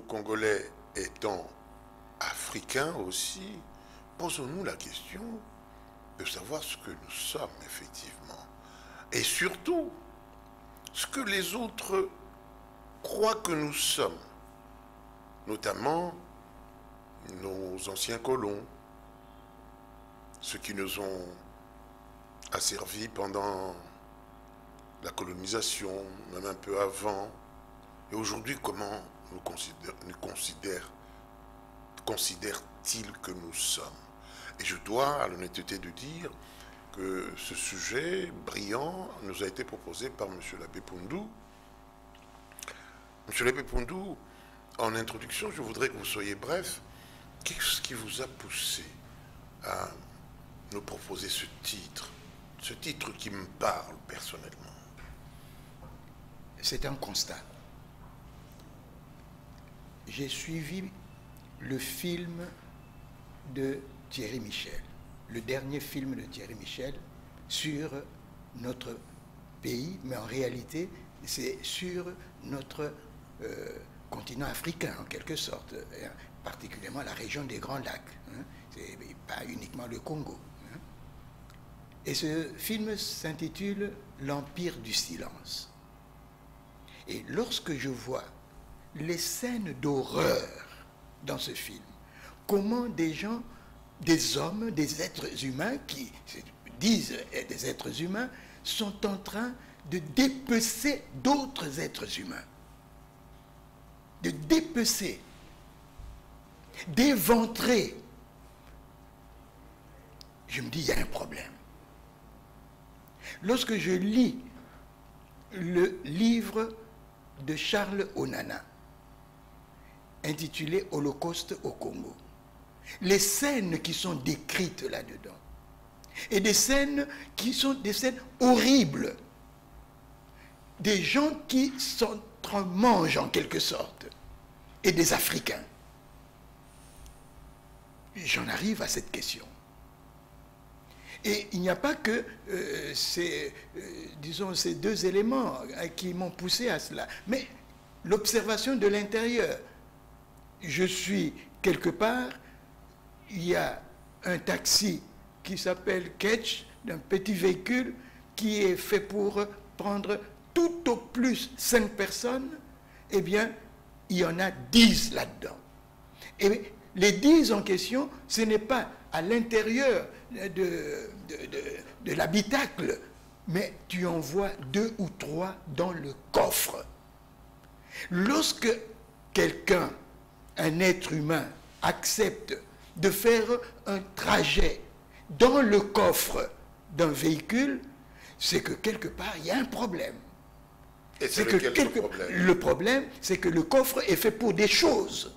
Congolais, étant africains aussi, posons-nous la question de savoir ce que nous sommes effectivement. Et surtout, ce que les autres croient que nous sommes, notamment nos anciens colons, ceux qui nous ont asservis pendant la colonisation, même un peu avant. Et aujourd'hui, comment nous considèrent considère-t-il que nous sommes? Et je dois à l'honnêteté de dire que ce sujet brillant nous a été proposé par M. l'abbé Pondou. M. l'abbé Pondou, en introduction, je voudrais que vous soyez bref. Qu'est-ce qui vous a poussé à nous proposer ce titre Ce titre qui me parle personnellement? C'est un constat. J'ai suivi le film de Thierry Michel, le dernier film de Thierry Michel sur notre pays, mais en réalité, c'est sur notre euh, continent africain, en quelque sorte, particulièrement la région des Grands Lacs. Hein. c'est pas uniquement le Congo. Hein. Et ce film s'intitule L'Empire du silence. Et lorsque je vois les scènes d'horreur dans ce film. Comment des gens, des hommes, des êtres humains qui disent des êtres humains, sont en train de dépecer d'autres êtres humains. De dépecer, d'éventrer. Je me dis, il y a un problème. Lorsque je lis le livre de Charles Onana, intitulé Holocauste au Congo. Les scènes qui sont décrites là-dedans. Et des scènes qui sont des scènes horribles. Des gens qui s'entremangent en quelque sorte. Et des Africains. J'en arrive à cette question. Et il n'y a pas que euh, ces, euh, disons, ces deux éléments hein, qui m'ont poussé à cela, mais l'observation de l'intérieur je suis quelque part, il y a un taxi qui s'appelle Ketch, d'un petit véhicule qui est fait pour prendre tout au plus cinq personnes, eh bien, il y en a dix là-dedans. Et les dix en question, ce n'est pas à l'intérieur de, de l'habitacle, mais tu en vois deux ou trois dans le coffre. Lorsque quelqu'un un être humain accepte de faire un trajet dans le coffre d'un véhicule, c'est que quelque part, il y a un problème. c'est que quelque... problème? Le problème, c'est que le coffre est fait pour des choses.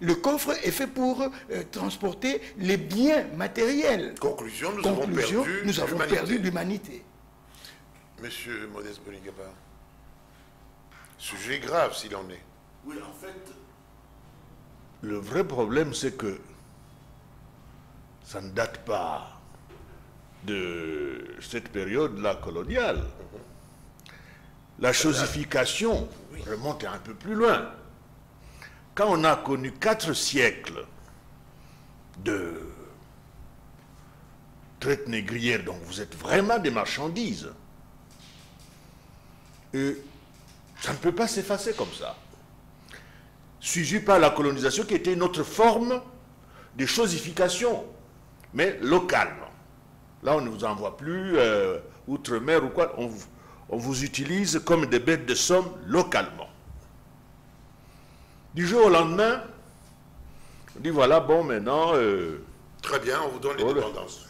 Le coffre est fait pour euh, transporter les biens matériels. Conclusion, nous avons perdu nous avons perdu l'humanité. Monsieur Modeste Bonigaba, sujet grave s'il en est. Oui, en fait, le vrai problème, c'est que ça ne date pas de cette période-là coloniale. La chosification remonte un peu plus loin. Quand on a connu quatre siècles de traite négrière, donc vous êtes vraiment des marchandises, et ça ne peut pas s'effacer comme ça suivi par la colonisation qui était une autre forme de chosification, mais localement. Là, on ne vous envoie plus euh, outre-mer ou quoi, on, vous utilise comme des bêtes de somme localement. Du jour au lendemain, on dit voilà, bon, maintenant... Euh, Très bien, on vous donne les dépendances.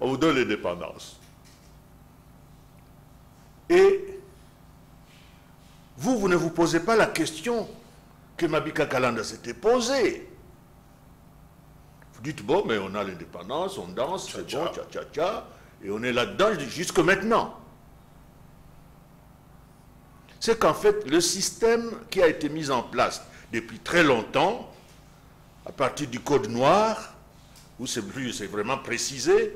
On vous donne les dépendances. Et vous, vous ne vous posez pas la question que Mabika Kalanda s'était posé. Vous dites, bon, mais on a l'indépendance, on danse, c'est bon, tcha tcha tcha, et on est là-dedans jusque maintenant. C'est qu'en fait, le système qui a été mis en place depuis très longtemps, à partir du Code noir, où c'est vraiment précisé,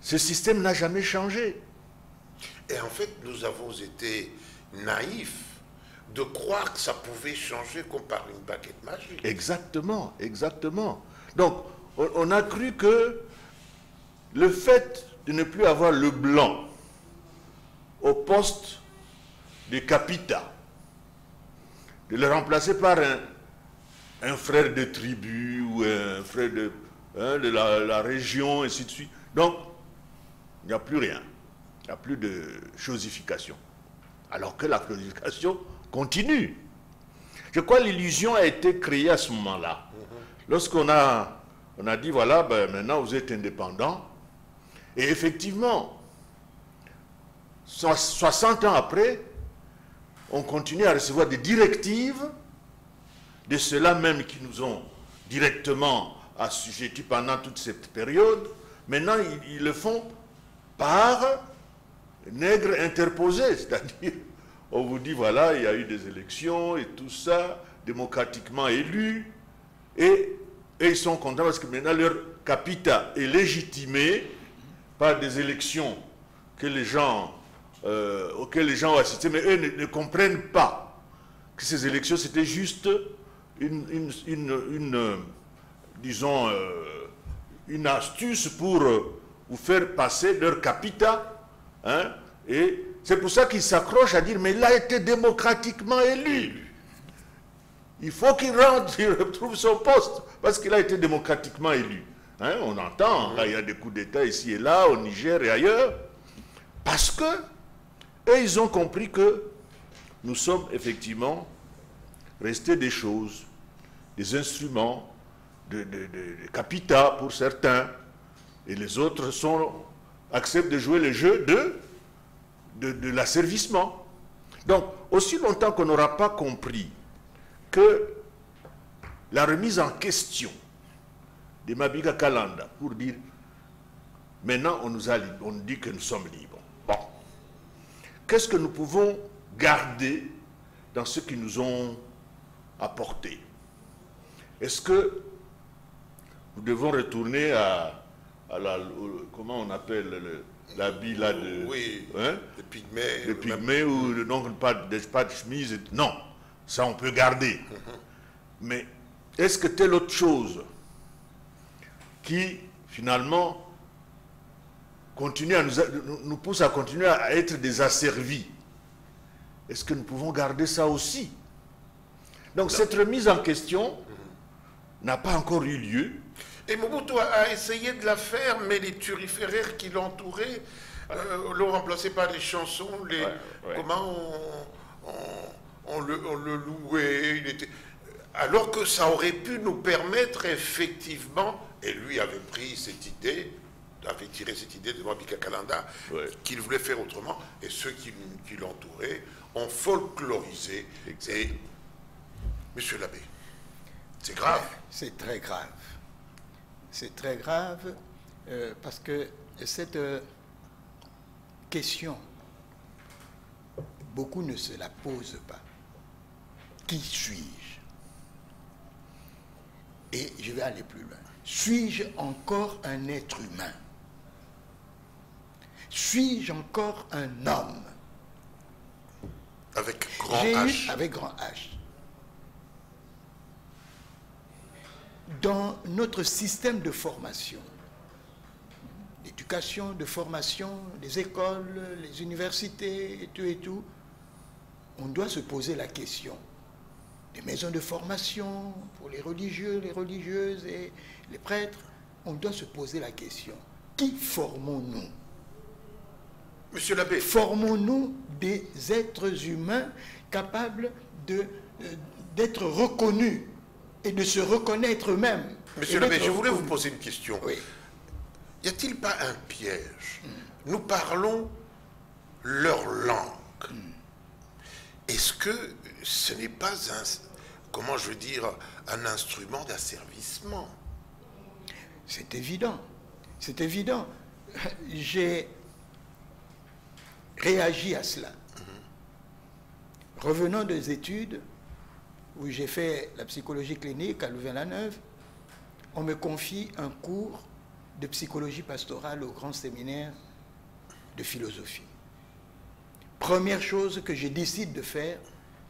ce système n'a jamais changé. Et en fait, nous avons été naïfs de croire que ça pouvait changer comme par une baguette magique. Exactement, exactement. Donc, on, a cru que le fait de ne plus avoir le blanc au poste de capita, de le remplacer par un, frère de tribu ou un frère de, hein, la, région, ainsi de. Donc, il n'y a plus rien. Il n'y a plus de chosification. Alors que la chosification continue. Je crois que l'illusion a été créée à ce moment-là. Lorsqu'on a, on a dit, voilà, ben, maintenant vous êtes indépendant. Et effectivement, so- 60 ans après, on continue à recevoir des directives de ceux-là même qui nous ont directement assujettis pendant toute cette période. Maintenant, ils, ils le font par nègre interposé, c'est-à-dire on vous dit voilà, il y a eu des élections et tout ça, démocratiquement élus, et, ils sont contents parce que maintenant leur capita est légitimé par des élections que les gens, euh, auxquelles les gens ont assisté, mais eux ne, ne comprennent pas que ces élections c'était juste une, disons, euh, une astuce pour vous faire passer leur capita. hein, et c'est pour ça qu'ils s'accrochent à dire, mais il a été démocratiquement élu. Il faut qu'il rentre, il retrouve son poste, parce qu'il a été démocratiquement élu. Hein, on entend, là, il y a des coups d'État ici et là, au Niger et ailleurs, parce que ils ont compris que nous sommes effectivement restés des choses, des instruments, de, de, pour certains, et les autres acceptent de jouer le jeu de, de, l'asservissement. Donc, aussi longtemps qu'on n'aura pas compris que la remise en question de Mabiga Kalanda pour dire maintenant on nous a on dit que nous sommes libres. Bon. Qu'est-ce que nous pouvons garder dans ce qu'ils nous ont apporté? Est-ce que nous devons retourner à, la comment on appelle le- l'habit là de Oui, hein, de même- pygmée ou de- donc pas de, pas de chemise. Non, ça on peut garder. Mais est-ce que telle autre chose qui finalement continue à nous, pousse à continuer à être des asservis, est-ce que nous pouvons garder ça aussi? Donc cette remise en question n'a pas encore eu lieu. Et Mobutu a, essayé de la faire, mais les turiféraires qui l'entouraient euh, l'ont remplacé par des chansons. Les, Ouais, ouais. Comment on, on- on le, on le louait. il était- alors que ça aurait pu nous permettre effectivement, et lui avait pris cette idée, avait tiré cette idée de Mabika Kalanda, Ouais. qu'il voulait faire autrement, et ceux qui, qui l'entouraient ont folklorisé. Et, monsieur l'abbé, c'est grave. C'est très grave. C'est très grave euh, parce que cette euh, question, beaucoup ne se la posent pas. Qui suis-je? Et je vais aller plus loin. Suis-je encore un être humain? Suis-je encore un homme? Avec grand eu, H. avec grand H. Dans notre système de formation, d'éducation, de formation, les écoles, les universités et tout et tout, on doit se poser la question. Des maisons de formation pour les religieux, les religieuses et les prêtres, on doit se poser la question. Qui formons-nous? Monsieur l'abbé, formons-nous des êtres humains capables euh, d'être reconnus et de se reconnaître eux-mêmes. Monsieur l'abbé, d'être je voulais vous poser une question. Oui. Y a-t-il pas un piège? Nous parlons leur langue. Est-ce que ce n'est pas un, comment je veux dire, un instrument d'asservissement? C'est évident. C'est évident. J'ai réagi à cela. Revenant des études où j'ai fait la psychologie clinique à Louvain-la-Neuve, on me confie un cours de psychologie pastorale au grand séminaire de philosophie. première chose que je décide de faire,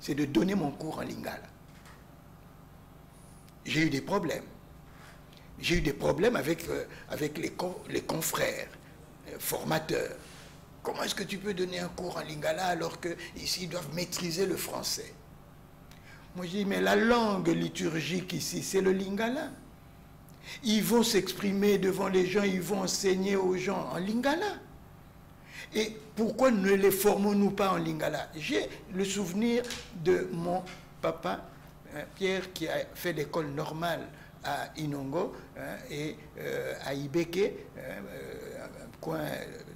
c'est de donner mon cours en lingala. J'ai eu des problèmes. J'ai eu des problèmes avec, euh, les confrères, euh, formateurs. Comment est-ce que tu peux donner un cours en lingala alors qu'ici, ils doivent maîtriser le français? Moi, je dis, mais la langue liturgique ici, c'est le lingala. Ils vont s'exprimer devant les gens, ils vont enseigner aux gens en lingala. Et pourquoi ne les formons-nous pas en lingala? J'ai le souvenir de mon papa, hein, Pierre, qui a fait l'école normale à Inongo hein, et euh, à Ibeke, hein, euh, coin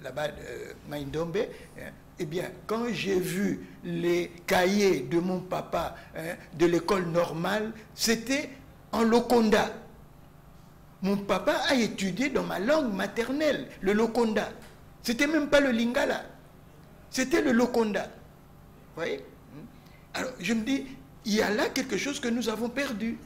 là-bas de Maindombe. Eh bien, quand j'ai vu les cahiers de mon papa de l'école normale, c'était en Lokonda. Mon papa a étudié dans ma langue maternelle, le Lokonda. C'était même pas le Lingala. C'était le Lokonda. Vous voyez? Alors, je me dis, il y a là quelque chose que nous avons perdu.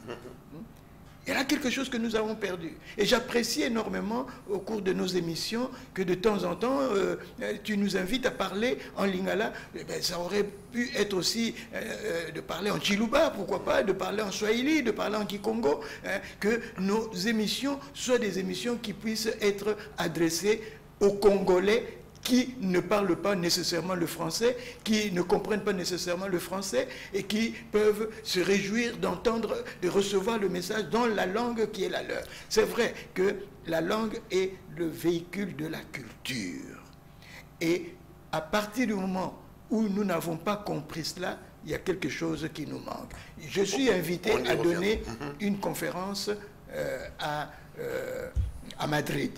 Il y a quelque chose que nous avons perdu. Et j'apprécie énormément au cours de nos émissions que de temps en temps, euh, tu nous invites à parler en lingala. Eh ben, ça aurait pu être aussi euh, euh, de parler en chiluba, pourquoi pas, de parler en swahili, de parler en kikongo, hein, que nos émissions soient des émissions qui puissent être adressées aux Congolais qui ne parlent pas nécessairement le français, qui ne comprennent pas nécessairement le français et qui peuvent se réjouir d'entendre, de recevoir le message dans la langue qui est la leur. C'est vrai que la langue est le véhicule de la culture. Et à partir du moment où nous n'avons pas compris cela, il y a quelque chose qui nous manque. Je suis invité à donner mhm. une conférence euh, à, euh, à Madrid,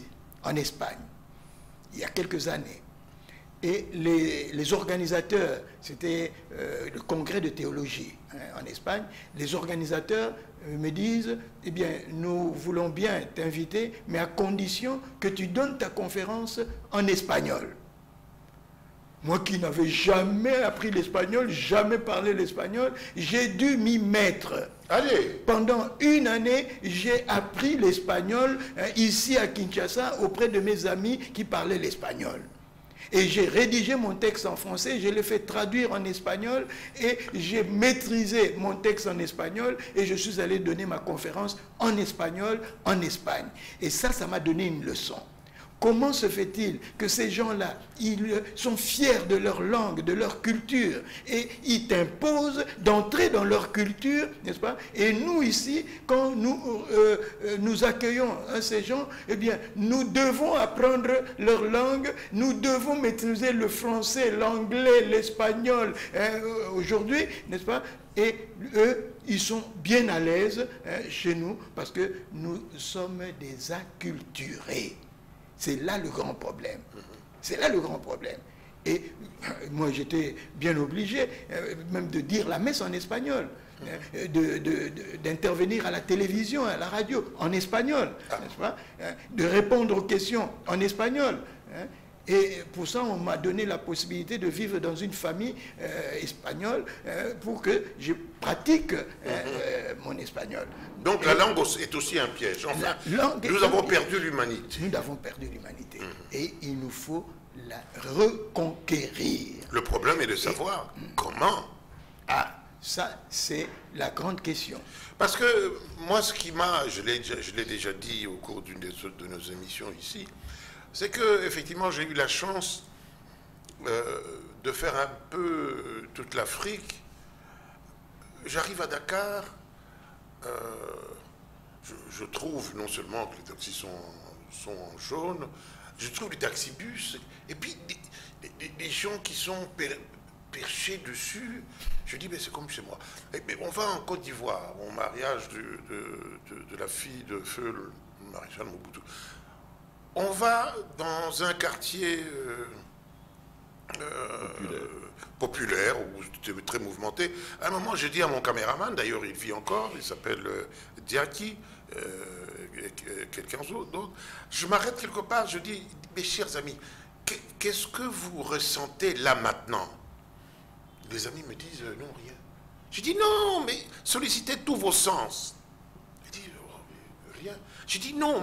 en Espagne il y a quelques années. Et les, organisateurs, c'était euh, le congrès de théologie hein, en Espagne, les organisateurs euh, me disent, eh bien, nous voulons bien t'inviter, mais à condition que tu donnes ta conférence en espagnol. Moi qui n'avais jamais appris l'espagnol, jamais parlé l'espagnol, j'ai dû m'y mettre. Pendant une année, j'ai appris l'espagnol hein, ici à Kinshasa auprès de mes amis qui parlaient l'espagnol. Et j'ai rédigé mon texte en français, je l'ai fait traduire en espagnol et j'ai maîtrisé mon texte en espagnol et je suis allé donner ma conférence en espagnol en Espagne. Et ça, ça m'a donné une leçon. Comment se fait-il que ces gens-là, ils sont fiers de leur langue, de leur culture, et ils t'imposent d'entrer dans leur culture, n'est-ce pas? Et nous ici, quand nous, euh, euh, accueillons hein, ces gens, eh bien, nous devons apprendre leur langue, nous devons maîtriser le français, l'anglais, l'espagnol hein, aujourd'hui, n'est-ce pas? Et eux, ils sont bien à l'aise hein, chez nous parce que nous sommes des acculturés. C'est là le grand problème. C'est là le grand problème. Et euh, moi, j'étais bien obligé euh, même de dire la messe en espagnol, euh, d'intervenir à la télévision, à la radio en espagnol, pas de répondre aux questions en espagnol. Hein. Et pour ça, on m'a donné la possibilité de vivre dans une famille espagnole pour que je pratique mon espagnol. Donc la langue est aussi un piège. Enfin, nous avons perdu l'humanité. Nous avons perdu l'humanité. Mhm. Et il nous faut la reconquérir. Le problème est de savoir comment. Ah, ça, c'est la grande question. Parce que moi, ce qui m'a, je l'ai déjà dit au cours d'une de, nos émissions ici, c'est que effectivement, j'ai eu la chance euh, de faire un peu toute l'Afrique. J'arrive à Dakar, euh, je, trouve non seulement que les taxis sont, sont en jaune, je trouve les taxibus, et puis des, gens qui sont perchés dessus. Je dis, mais c'est comme chez moi. Mais on va en Côte d'Ivoire, au mariage de, la fille de feu, le maréchal Mobutu. On va dans un quartier euh, euh, populaire. ou très mouvementé. À un moment, j'ai dit à mon caméraman, d'ailleurs il vit encore, il s'appelle euh, Diaki, quelqu'un d'autre, je m'arrête quelque part, je dis, mes chers amis, qu'est-ce que vous ressentez là maintenant? Les amis me disent, non, rien. Je dis, non, mais sollicitez tous vos sens. Il dit, oh, rien. Je dis, non,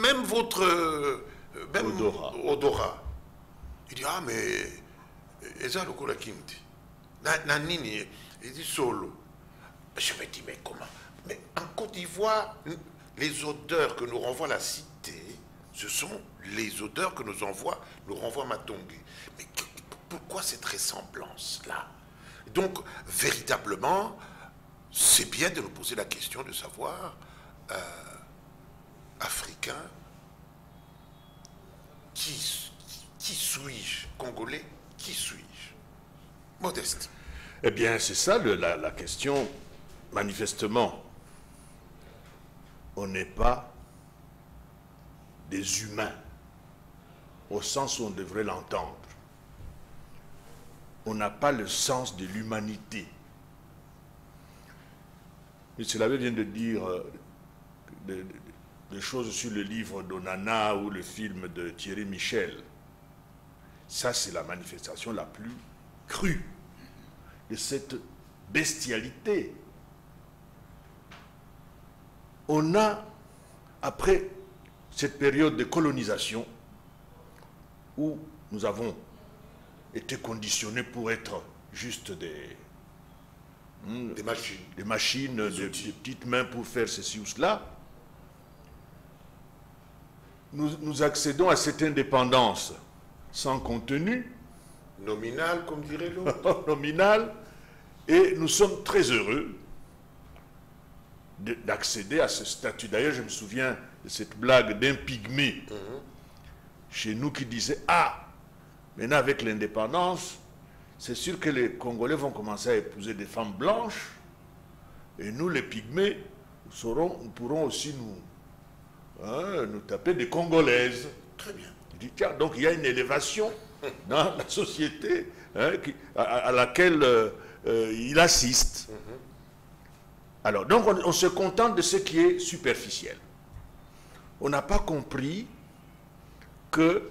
même votre... même odorat. Il dit, ah, mais eza lokola kimti na, nini? Dit solo. Je me dis mais comment? Mais en Côte d'Ivoire les odeurs que nous renvoie la cité ce sont les odeurs que nous envoie nous renvoie Matongue mais pourquoi cette ressemblance là donc véritablement c'est bien de nous poser la question de savoir euh, africain qui, suis-je? Congolais Qui suis-je? Modeste. Eh bien, c'est ça la, la question. Manifestement, on n'est pas des humains, au sens où on devrait l'entendre. On n'a pas le sens de l'humanité. M. Lavé vient de dire euh, des choses sur le livre d'Onana ou le film de Thierry Michel. Ça, c'est la manifestation la plus crue de cette bestialité. On a, après cette période de colonisation, où nous avons été conditionnés pour être juste des, des machines, des, machines, des petites mains pour faire ceci ou cela, nous, accédons à cette indépendance sans contenu. Nominal, comme dirait l'autre. Nominal. Et nous sommes très heureux d'accéder à ce statut. D'ailleurs, je me souviens de cette blague d'un pygmée mhm. chez nous qui disait Ah, maintenant avec l'indépendance, c'est sûr que les Congolais vont commencer à épouser des femmes blanches, et nous, les pygmées, nous, nous pourrons aussi nous, Hein, nous taper des Congolaises. Très bien. donc il y a une élévation dans la société hein, à, laquelle euh, euh, il assiste. Mhm. Alors, donc on, se contente de ce qui est superficiel. On n'a pas compris que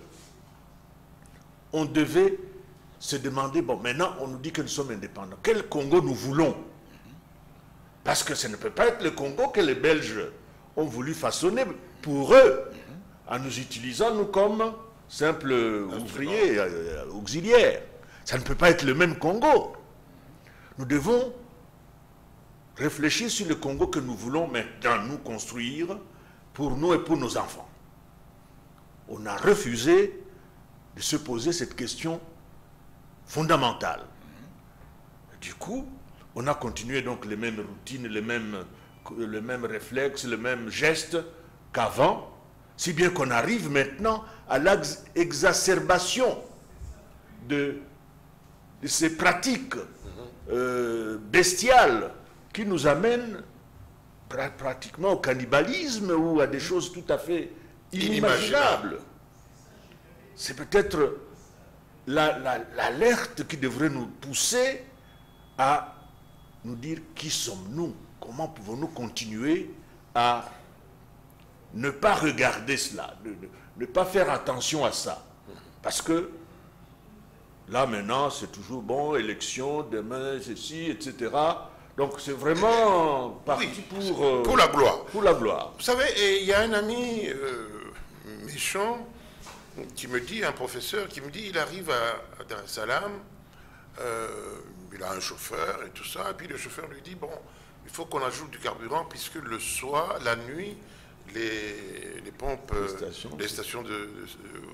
on devait se demander, bon, maintenant on nous dit que nous sommes indépendants. Quel Congo nous voulons? Parce que ce ne peut pas être le Congo que les Belges ont voulu façonner pour eux, en nous utilisant, nous, comme simples ouvriers, euh, auxiliaires. Ça ne peut pas être le même Congo. Nous devons réfléchir sur le Congo que nous voulons maintenant nous construire pour nous et pour nos enfants. On a refusé de se poser cette question fondamentale. Du coup, on a continué donc les mêmes routines, les mêmes, les mêmes réflexes, les mêmes gestes qu'avant, si bien qu'on arrive maintenant à l'exacerbation de, ces pratiques euh, bestiales qui nous amènent pratiquement au cannibalisme ou à des choses tout à fait inimaginables. C'est peut-être l'alerte qui devrait nous pousser à nous dire qui sommes-nous Comment pouvons-nous continuer à ne pas regarder cela, ne, pas faire attention à ça. Parce que là maintenant, c'est toujours bon, élection, demain, ceci, etc. Donc c'est vraiment parti pour, euh, pour la gloire. Pour la gloire. Vous savez, il y a un ami euh, méchant qui me dit, un professeur qui me dit, il arrive à, Dar es Salaam, euh, il a un chauffeur et tout ça, et puis le chauffeur lui dit, bon, il faut qu'on ajoute du carburant puisque le soir, la nuit, les, pompes, les stations, de,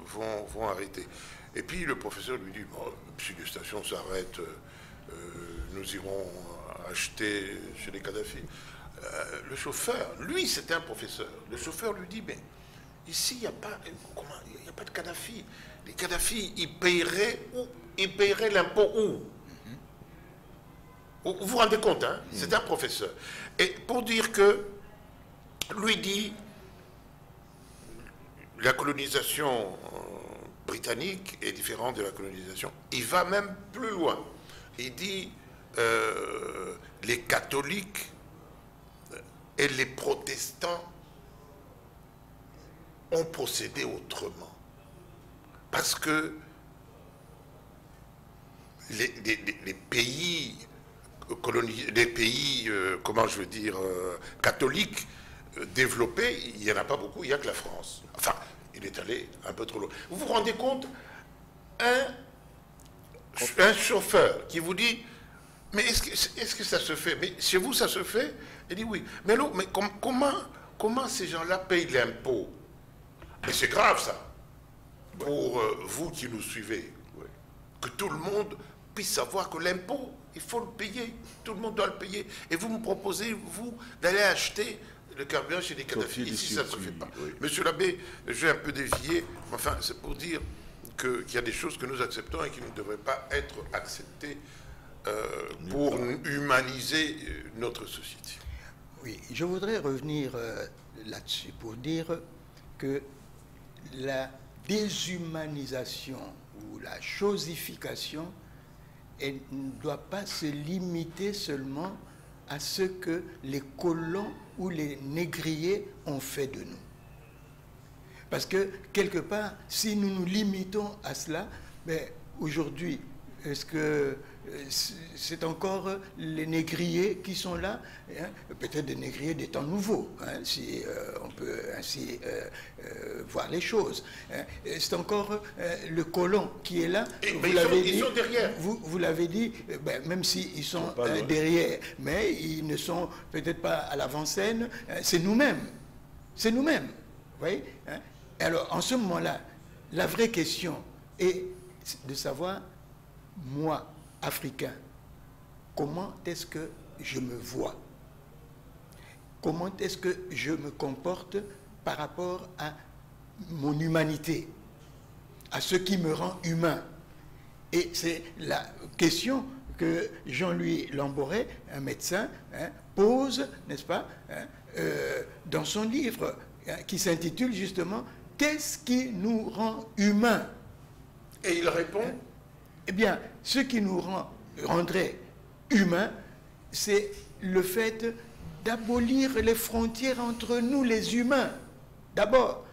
vont, vont, arrêter. Et puis le professeur lui dit, si les stations s'arrêtent, euh, nous irons acheter chez les Kadhafi. Euh, le chauffeur, lui c'était un professeur, le chauffeur lui dit, mais ici il n'y a, pas, a pas de Kadhafi. Les Kadhafi, ils paieraient, où, ils paieraient l'impôt où? Vous vous rendez compte, hein? C'est un professeur. Et pour dire que lui dit, la colonisation euh, britannique est différente de la colonisation. Il va même plus loin. Il dit, euh, les catholiques et les protestants ont procédé autrement. Parce que les, pays euh, comment je veux dire, catholiques, développé, il n'y en a pas beaucoup, il n'y a que la France. Enfin, il est allé un peu trop loin. Vous vous rendez compte Un un chauffeur qui vous dit, mais est-ce que, est que ça se fait? Mais chez vous, ça se fait? Il dit oui. Mais, alors, mais comment, comment ces gens-là payent l'impôt? Mais c'est grave ça, pour euh, vous qui nous suivez. Que tout le monde puisse savoir que l'impôt, il faut le payer. Tout le monde doit le payer. Et vous me proposez, vous, d'aller acheter le carburant chez les Kadhafi. Ici, ça ne se fait pas. Monsieur l'abbé, je vais un peu dévier. Enfin, c'est pour dire qu'il y a des choses que nous acceptons et qui ne devraient pas être acceptées euh, pour humaniser euh, notre société. Oui, je voudrais revenir euh, là-dessus pour dire que la déshumanisation ou la chosification elle ne doit pas se limiter seulement à ce que les colons ou les négriers ont fait de nous. Parce que, quelque part, si nous nous limitons à cela, ben, aujourd'hui, est-ce que c'est encore les négriers qui sont là, hein? peut-être des négriers des temps nouveaux, hein, si euh, on peut ainsi euh, voir les choses. Hein. C'est encore le colon qui est là. vous l'avez dit, derrière. Vous, vous l'avez dit, ben, même s'ils sont derrière, mais ils ne sont peut-être pas à l'avant-scène. c'est nous-mêmes. C'est nous-mêmes. Vous voyez Alors, en ce moment-là, la vraie question est de savoir, moi, africain, comment est-ce que je me vois? Comment est-ce que je me comporte par rapport à mon humanité, à ce qui me rend humain? Et c'est la question que Jean-Louis Lamboret, un médecin, hein, pose, n'est-ce pas, hein, euh, dans son livre hein, qui s'intitule justement Qu'est-ce qui nous rend humains? Et il répond eh bien, ce qui nous rend, rendrait humains, c'est le fait d'abolir les frontières entre nous, les humains. D'abord,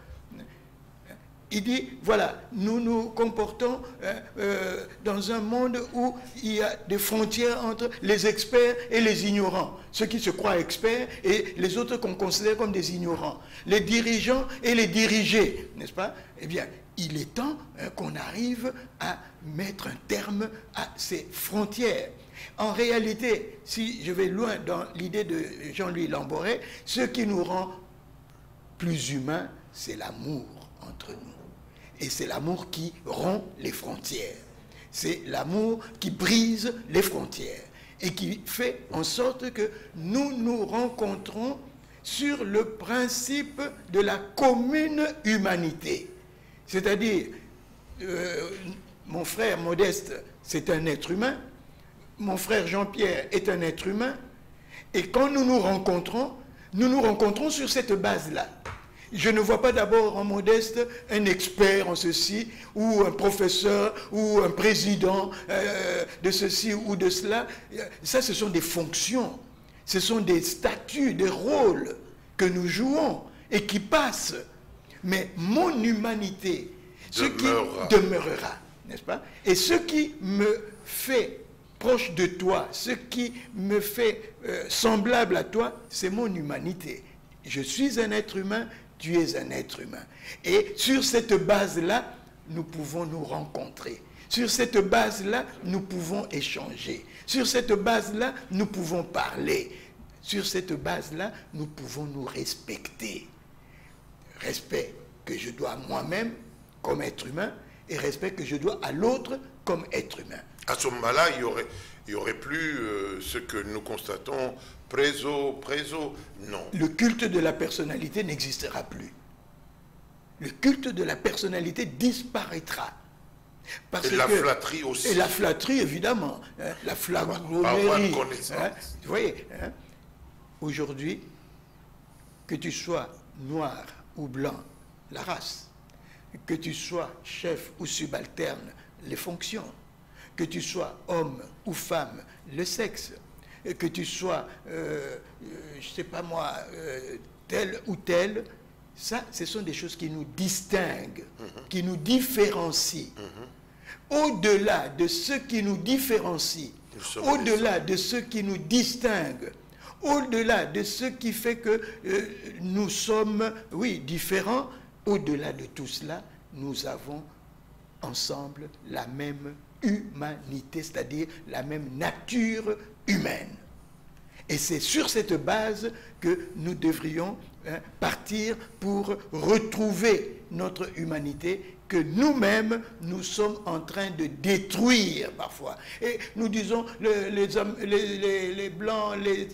il dit, voilà, nous nous comportons hein, euh, dans un monde où il y a des frontières entre les experts et les ignorants. Ceux qui se croient experts et les autres qu'on considère comme des ignorants. Les dirigeants et les dirigés, n'est-ce pas? Eh bien, il est temps hein, qu'on arrive à mettre un terme à ces frontières. En réalité, si je vais loin dans l'idée de Jean-Louis Lamboret, ce qui nous rend plus humains, c'est l'amour entre nous. Et c'est l'amour qui rompt les frontières. C'est l'amour qui brise les frontières et qui fait en sorte que nous nous rencontrons sur le principe de la commune humanité. C'est-à-dire, euh, mon frère Modeste, c'est un être humain, mon frère Jean-Pierre est un être humain, et quand nous nous rencontrons, nous nous rencontrons sur cette base-là. Je ne vois pas d'abord en Modeste un expert en ceci, ou un professeur, ou un président euh, de ceci ou de cela. Ça, ce sont des fonctions, ce sont des statuts, des rôles que nous jouons et qui passent. Mais mon humanité, ce qui demeurera, n'est-ce pas? Et ce qui me fait proche de toi, ce qui me fait euh, semblable à toi, c'est mon humanité. Je suis un être humain, tu es un être humain. Et sur cette base-là, nous pouvons nous rencontrer. Sur cette base-là, nous pouvons échanger. Sur cette base-là, nous pouvons parler. Sur cette base-là, nous pouvons nous respecter. Respect que je dois moi-même comme être humain et respect que je dois à l'autre comme être humain. À ce moment-là, il y aurait, il y aurait plus euh, ce que nous constatons, préso, préso, non. Le culte de la personnalité n'existera plus. Le culte de la personnalité disparaîtra. et la flatterie aussi. Et la flatterie, évidemment. Hein, la flagornerie. Hein, vous voyez, hein. aujourd'hui, que tu sois noir ou blanc, la race, que tu sois chef ou subalterne, les fonctions, que tu sois homme ou femme, le sexe, que tu sois, euh, euh, je ne sais pas moi, euh, tel ou tel, ça, ce sont des choses qui nous distinguent, mhm. qui nous différencient. Mhm. Au-delà de ce qui nous différencie, au-delà de ce qui nous distingue, au-delà de ce qui fait que nous sommes, oui, différents, au-delà de tout cela, nous avons ensemble la même humanité, c'est-à-dire la même nature humaine. Et c'est sur cette base que nous devrions hein, partir pour retrouver notre humanité que nous-mêmes, nous sommes en train de détruire parfois. Et nous disons, les, les, Blancs, les,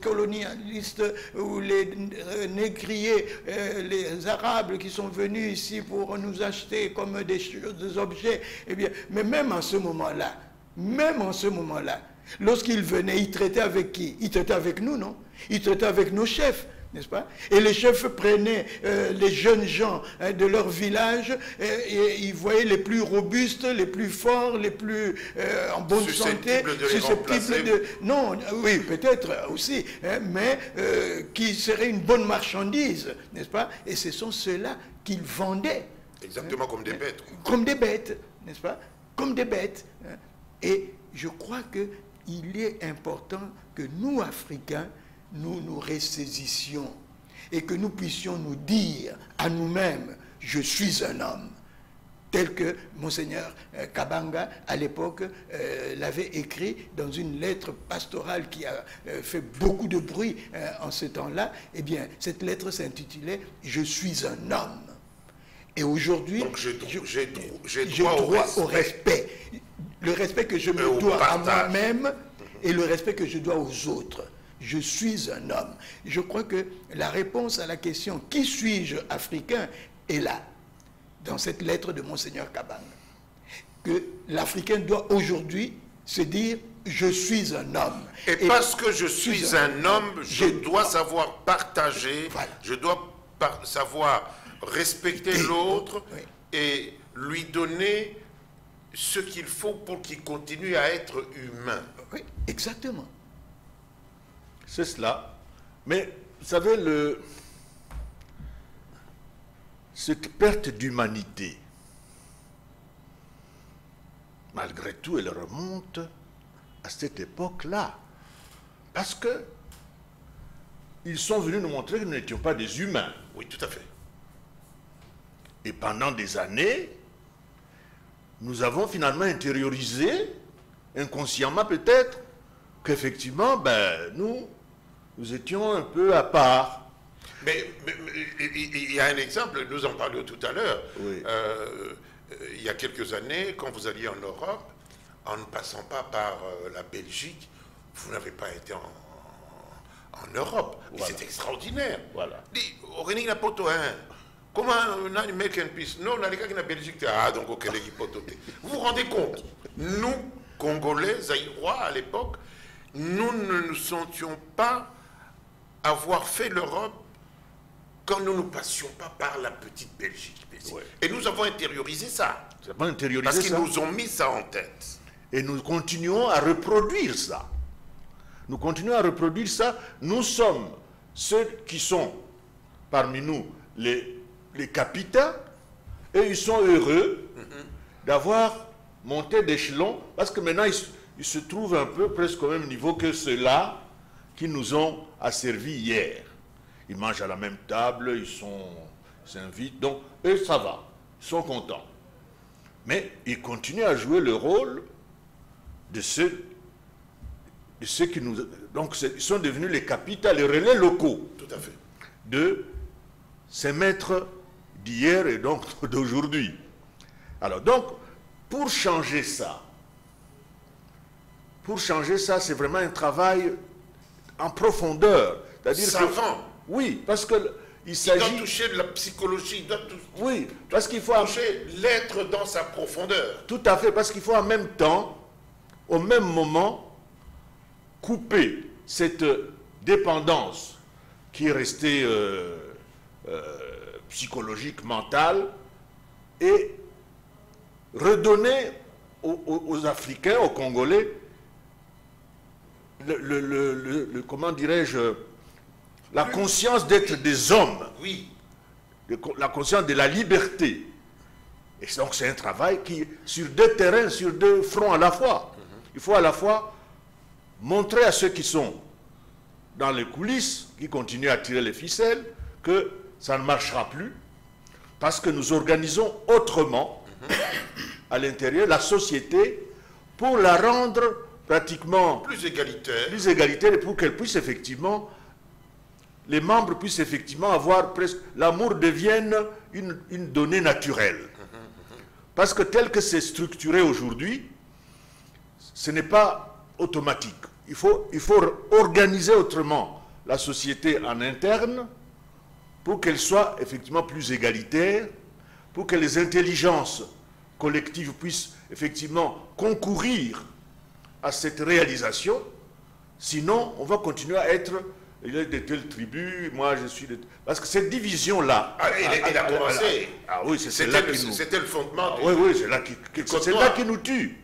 colonialistes ou les euh, négriers, euh, les Arabes qui sont venus ici pour nous acheter comme des, des objets, eh bien, mais même en ce moment-là, même en ce moment-là, lorsqu'ils venaient, ils traitaient avec qui? Ils traitaient avec nous, non? Ils traitaient avec nos chefs n'est-ce pas? Et les chefs prenaient euh, les jeunes gens hein, de leur village et, ils voyaient les plus robustes, les plus forts, les plus euh, en bonne santé, susceptibles de, non, oui, peut-être aussi, hein, mais euh, qui seraient une bonne marchandise, n'est-ce pas? Et ce sont ceux-là qu'ils vendaient. Exactement comme des bêtes. Comme des bêtes, n'est-ce pas? Comme des bêtes. Hein. Et je crois qu'il est important que nous, Africains, nous nous ressaisissions et que nous puissions nous dire à nous-mêmes, je suis un homme, tel que monseigneur euh, Kabanga, à l'époque, euh, l'avait écrit dans une lettre pastorale qui a euh, fait beaucoup de bruit en ce temps-là. Eh bien, cette lettre s'intitulait « Je suis un homme ». Et aujourd'hui, j'ai droit, au, respect. Le respect que je me dois à moi-même et le respect que je dois aux autres je suis un homme. Je crois que la réponse à la question qui suis-je africain est là, dans cette lettre de Monseigneur Kabang. Que l'Africain doit aujourd'hui se dire je suis un homme. Et, parce que je suis un, homme, je, dois savoir partager, je dois savoir respecter l'autre et lui donner ce qu'il faut pour qu'il continue à être humain. Oui, exactement. C'est cela. Mais vous savez, cette perte d'humanité, malgré tout, elle remonte à cette époque-là. Parce que ils sont venus nous montrer que nous n'étions pas des humains. Oui, tout à fait. Et pendant des années, nous avons finalement intériorisé, inconsciemment peut-être, qu'effectivement, ben, nous, nous étions un peu à part. Mais, il y a un exemple, nous en parlions tout à l'heure. Euh, il y a quelques années, quand vous alliez en Europe, en ne passant pas par euh, la Belgique, vous n'avez pas été en, en Europe. C'est extraordinaire. Voilà. Aurélie Napoto, hein, comment on a make and peace Non, on a les gars qui Belgique. Ah, donc, ok, les Vous vous rendez compte? Nous, Congolais, Zaïrois, à l'époque, nous ne nous sentions pas avoir fait l'Europe quand nous ne passions pas par la petite Belgique. Et nous avons intériorisé ça. intériorisé parce qu'ils nous ont mis ça en tête. Et nous continuons à reproduire ça. Nous continuons à reproduire ça. Nous sommes ceux qui sont parmi nous les, les capitaines et ils sont heureux d'avoir monté d'échelon parce que maintenant ils, ils se trouvent un peu presque au même niveau que ceux-là qui nous ont asservis hier. Ils mangent à la même table, ils sont s'invitent, donc eux, ça va, ils sont contents. Mais ils continuent à jouer le rôle de ceux, de ceux qui nous... Donc ils sont devenus les capitales, les relais locaux. Tout à fait. De ces maîtres d'hier et donc d'aujourd'hui. Alors donc, pour changer ça, pour changer ça, c'est vraiment un travail en profondeur. C'est-à-dire Savant. oui, parce que il s'agit. Il doit toucher de la psychologie, il doit oui, parce qu'il faut toucher l'être dans sa profondeur. Tout à fait, parce qu'il faut en même temps, au même moment, couper cette dépendance qui est restée euh, euh, psychologique, mentale, et redonner aux Africains, aux Congolais, le, comment dirais-je, la conscience d'être des hommes. Oui. La conscience de la liberté. Et donc c'est un travail qui, sur deux terrains, sur deux fronts à la fois. Mhm. Il faut à la fois montrer à ceux qui sont dans les coulisses, qui continuent à tirer les ficelles, que ça ne marchera plus, parce que nous organisons autrement, mhm. à l'intérieur la société pour la rendre pratiquement Plus égalitaire. plus égalitaire et pour qu'elle puisse effectivement, les membres puissent effectivement avoir presque, l'amour devienne une, une donnée naturelle. Parce que tel que c'est structuré aujourd'hui, ce n'est pas automatique. Il faut, il faut organiser autrement la société en interne pour qu'elle soit effectivement plus égalitaire, pour que les intelligences collectives puissent effectivement concourir à cette réalisation. Sinon, on va continuer à être, il y a de telles tribus, moi je suis de... Parce que cette division-là... Ah, il, a- il a ah, commencé. Ah oui, c'est celle-là C'était le, qui nous... c'était le fondement. Ah oui, oui, c'est là qui, qui- c'est là qui nous tue.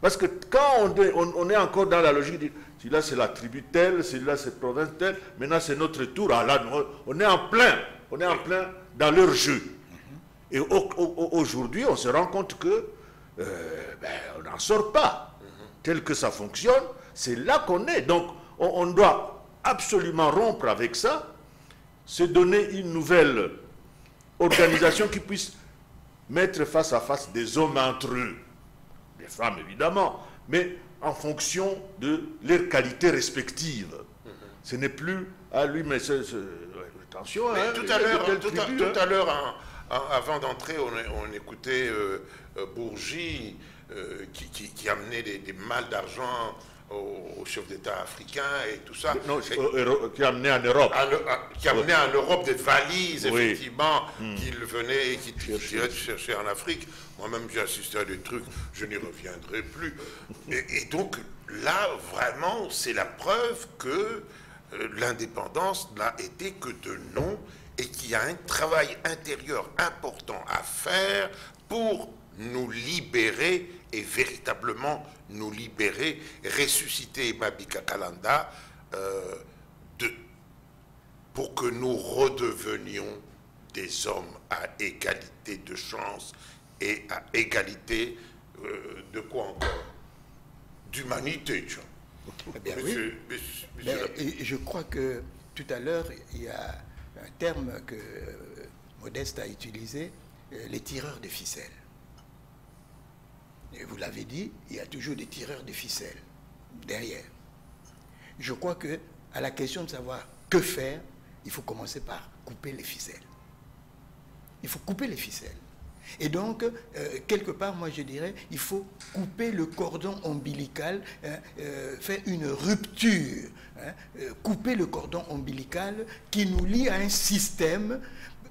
Parce que quand on est, on- on est encore dans la logique de celui-là c'est la tribu telle, celui-là c'est province telle, maintenant c'est notre tour, ah là on est en plein, on est en plein dans leur jeu. Et au- au- au- aujourd'hui, on se rend compte que euh, ben, on n'en sort pas. Tel que ça fonctionne, c'est là qu'on est. Donc on, on doit absolument rompre avec ça, se donner une nouvelle organisation qui puisse mettre face à face des hommes entre eux, des femmes évidemment, mais en fonction de leurs qualités respectives. Ce n'est plus à lui, mais ouais, attention. Mais hein, tout à l'heure, tout à, hein. l'heure, avant d'entrer, on, on écoutait euh, euh, Bourgi euh, qui, qui- qui amenait des, des malles d'argent aux, aux chefs d'État africains et tout ça. Non, Et- qui a amené en Europe. en- qui amenait en Europe des valises, Oui. effectivement, qu'il venait et qui cherchait chercher en Afrique. Moi-même, j'ai assisté à des trucs, je n'y reviendrai plus. Et, et donc, là, vraiment, c'est la preuve que euh, l'indépendance n'a été que de nom et qu'il y a un travail intérieur important à faire pour nous libérer et véritablement nous libérer, ressusciter Mabika Kalanda euh, de pour que nous redevenions des hommes à égalité de chance et à égalité euh, de quoi encore? D'humanité, tu vois. Eh bien, oui. Monsieur- monsieur- monsieur Ben, l'abbé. et je crois que tout à l'heure, il y a un terme que euh, Modeste a utilisé, les tireurs de ficelles. Vous l'avez dit, il y a toujours des tireurs de ficelles derrière. Je crois que à la question de savoir que faire, il faut commencer par couper les ficelles. Il faut couper les ficelles. Et donc, euh, quelque part, moi je dirais, il faut couper le cordon ombilical, hein, euh, faire une rupture, hein, euh, couper le cordon ombilical qui nous lie à un système,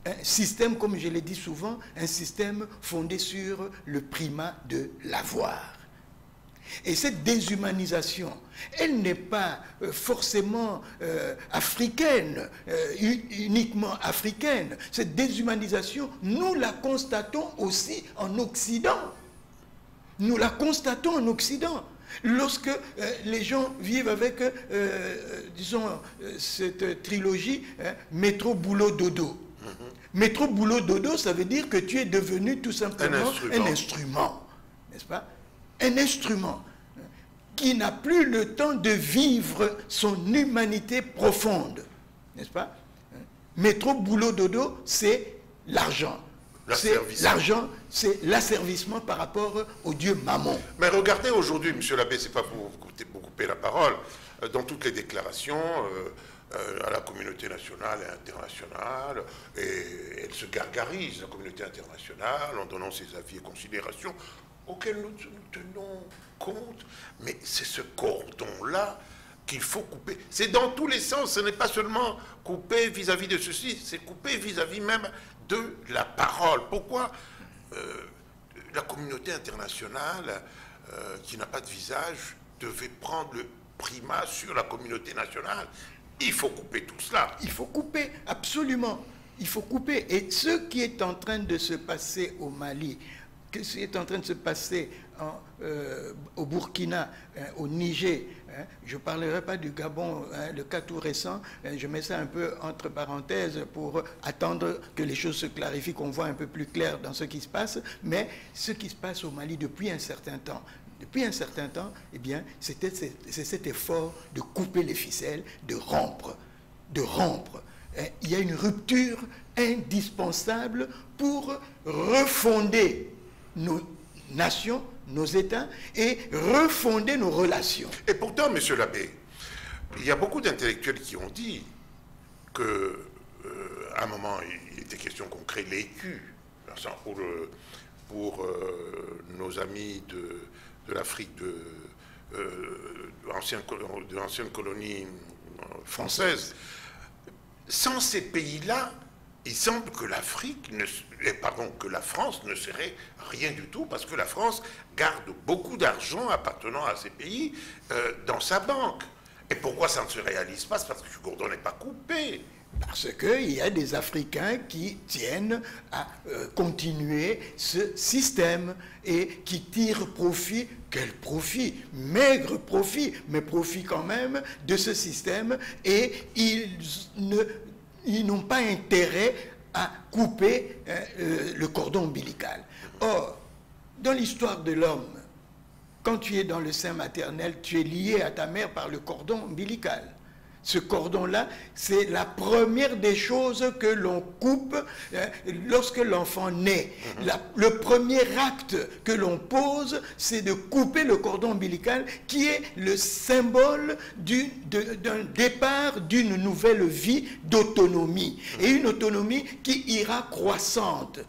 un système, comme je l'ai dit souvent, un système fondé sur le primat de l'avoir. Et cette déshumanisation, elle n'est pas euh, forcément euh, africaine, euh, uniquement africaine. Cette déshumanisation, nous la constatons aussi en Occident. Nous la constatons en Occident. Lorsque les gens vivent avec, disons, cette trilogie, hein, métro, boulot, dodo. Métro, boulot, dodo, ça veut dire que tu es devenu tout simplement un instrument, n'est-ce pas? Un instrument qui n'a plus le temps de vivre son humanité profonde, n'est-ce pas? Hein Métro, boulot, dodo, c'est l'argent. L'argent, c'est l'asservissement par rapport au dieu Mammon. Mais regardez aujourd'hui, Monsieur l'abbé, c'est pas pour vous couper, la parole, euh, dans toutes les déclarations euh, à la communauté nationale et internationale, et elle se gargarise, la communauté internationale, en donnant ses avis et considérations auxquels nous, nous tenons compte. Mais c'est ce cordon-là qu'il faut couper. C'est dans tous les sens, ce n'est pas seulement couper vis-à-vis de ceci, c'est couper vis-à-vis même de la parole. Pourquoi euh, la communauté internationale, euh, qui n'a pas de visage, devait prendre le primat sur la communauté nationale? Il faut couper tout cela. Il faut couper, absolument. Il faut couper. Et ce qui est en train de se passer au Mali, ce qui est en train de se passer euh, au Burkina, hein, au Niger, hein, je ne parlerai pas du Gabon, hein, le cas tout récent, hein, je mets ça un peu entre parenthèses pour attendre que les choses se clarifient, qu'on voit un peu plus clair dans ce qui se passe, mais ce qui se passe au Mali depuis un certain temps, depuis un certain temps, eh bien, c'était cet effort de couper les ficelles, de rompre, de rompre. Il y a une rupture indispensable pour refonder nos- nations, nos États, et refonder nos relations. Et pourtant, monsieur l'abbé, il y a beaucoup d'intellectuels qui ont dit que euh, à un moment, il était question qu'on crée l'écu pour, euh, euh, nos amis de, de l'Afrique de, de l'ancienne colonie française. Sans ces pays-là, il semble que l'Afrique, pardon, que la France ne serait rien du tout parce que la France garde beaucoup d'argent appartenant à ces pays dans sa banque. Et pourquoi ça ne se réalise pas? C'est parce que ce cordon n'est pas coupé. Parce qu'il y a des Africains qui tiennent à euh, continuer ce système et qui tirent profit, quel profit? Maigre profit, mais profit quand même de ce système et ils n'ont pas intérêt à couper hein, euh, le cordon ombilical. Or, dans l'histoire de l'homme, quand tu es dans le sein maternel, tu es lié à ta mère par le cordon ombilical. Ce cordon-là, c'est la première des choses que l'on coupe hein, lorsque l'enfant naît. Mhm. le premier acte que l'on pose, c'est de couper le cordon ombilical qui est le symbole d'un départ d'une nouvelle vie d'autonomie. Et une autonomie qui ira croissante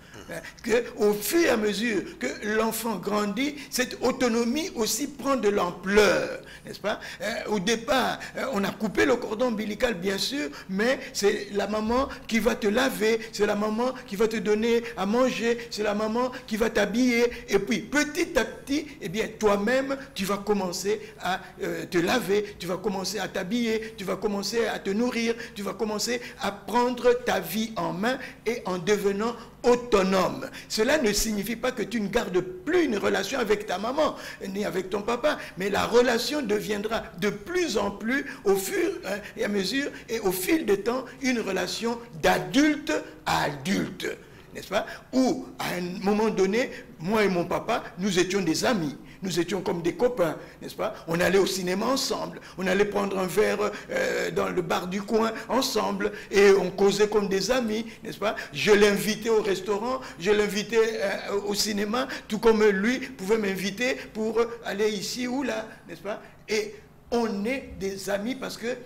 que au fur et à mesure que l'enfant grandit, cette autonomie aussi prend de l'ampleur, n'est-ce pas? Euh, Au départ, euh, on a coupé le cordon ombilical, bien sûr, mais c'est la maman qui va te laver, c'est la maman qui va te donner à manger, c'est la maman qui va t'habiller, et puis petit à petit, eh bien, toi-même, tu vas commencer à euh, te laver, tu vas commencer à t'habiller, tu vas commencer à te nourrir, tu vas commencer à prendre ta vie en main et en devenant autonome. Cela ne signifie pas que tu ne gardes plus une relation avec ta maman ni avec ton papa, mais la relation deviendra de plus en plus au fur hein, et à mesure et au fil du temps une relation d'adulte à adulte, n'est-ce pas? Ou à un moment donné, moi et mon papa, nous étions des amis nous étions comme des copains, n'est-ce pas? On allait au cinéma ensemble, on allait prendre un verre euh, dans le bar du coin ensemble et on causait comme des amis, n'est-ce pas? Je l'invitais au restaurant, je l'invitais euh, au cinéma, tout comme lui pouvait m'inviter pour aller ici ou là, n'est-ce pas? Et on est des amis parce qu'il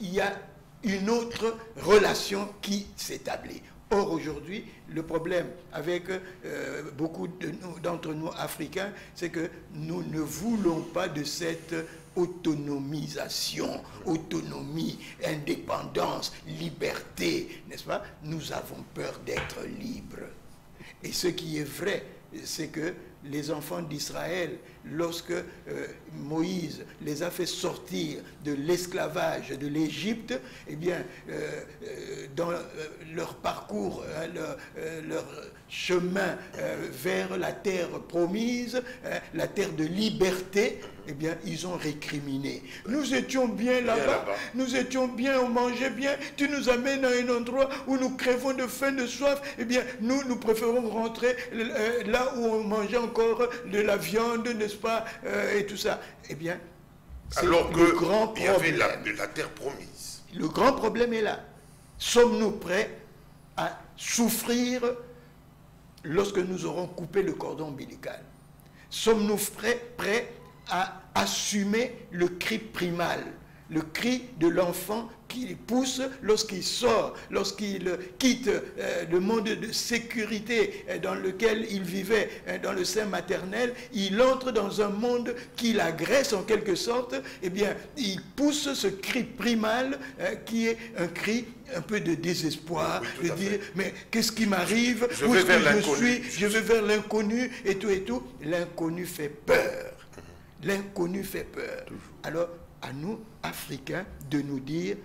y a une autre relation qui s'établit. Or, aujourd'hui, le problème avec euh, beaucoup d'entre nous, Africains, c'est que nous ne voulons pas de cette autonomisation, autonomie, indépendance, liberté, n'est-ce pas? Nous avons peur d'être libres. Et ce qui est vrai, c'est que les enfants d'Israël, lorsque euh, Moïse les a fait sortir de l'esclavage de l'Égypte, eh bien, euh, euh, dans leur parcours, leur, chemin vers la terre promise, la terre de liberté, eh bien, ils ont récriminé. Nous étions bien là-bas, nous étions bien, on mangeait bien, tu nous amènes à un endroit où nous crèvons de faim, de soif, eh bien, nous, nous préférons rentrer là où on mangeait encore de la viande, n'est-ce pas, euh, et tout ça. Eh bien, c'est le grand problème. Il y avait la, la terre promise. Le grand problème est là. Sommes-nous prêts à souffrir lorsque nous aurons coupé le cordon ombilical? Sommes-nous prêts, prêts à assumer le cri primal, le cri de l'enfant qui pousse lorsqu'il sort, lorsqu'il quitte euh, le monde de sécurité euh, dans lequel il vivait euh, dans le sein maternel, il entre dans un monde qui l'agresse en quelque sorte, eh bien, il pousse ce cri primal qui est un cri un peu de désespoir, de dire, mais qu'est-ce qui m'arrive? Je vais vers je suis? Je vais vers l'inconnu et tout et tout. L'inconnu fait peur. L'inconnu fait peur. Alors, à nous, Africains, de nous dire,